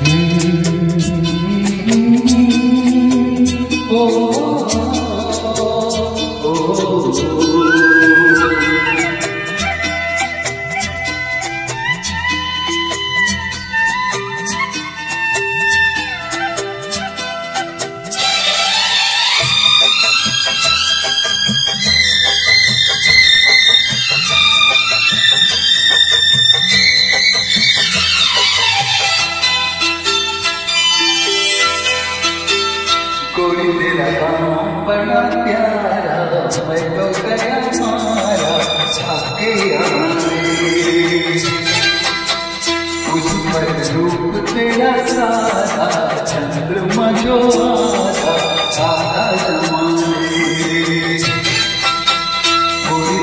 कोई बड़ा प्यारा, मैं तो गया मारा छाके कुछ पर रूप तेरा सारा चंद्रमा जो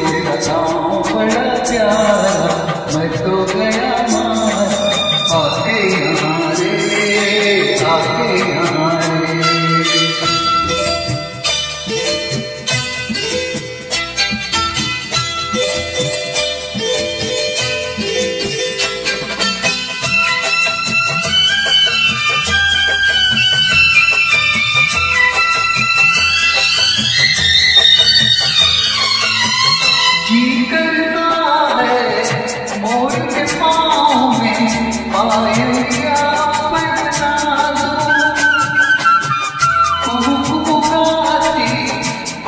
तेरा काम बड़ा प्यारा, मैं तो गया जी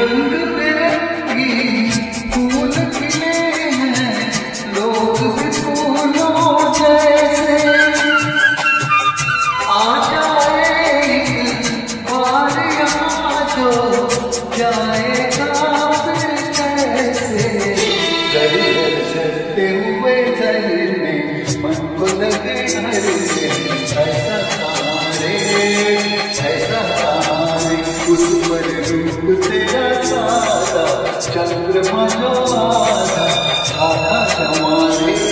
रंग बिरंगी फूल खिले हैं लोग भी फूलों जो जाएगा फिर कैसे? चलते रूप तेरा सारा चंद्रमा जो आधा आधा जमारे आधा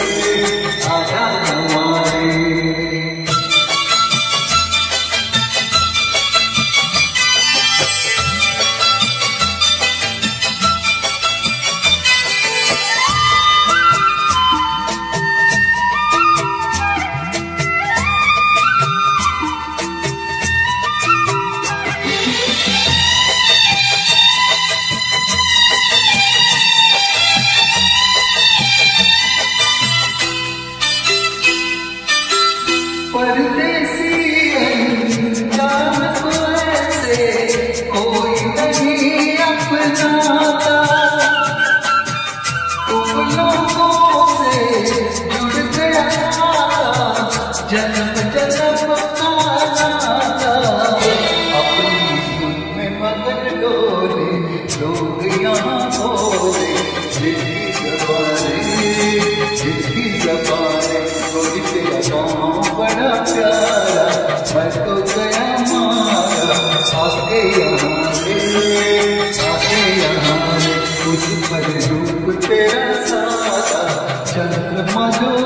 प्यारा बरको गया मारा आपके यहाँ आपके यहाँ कुछ पर रूप तेरा सारा चल मजो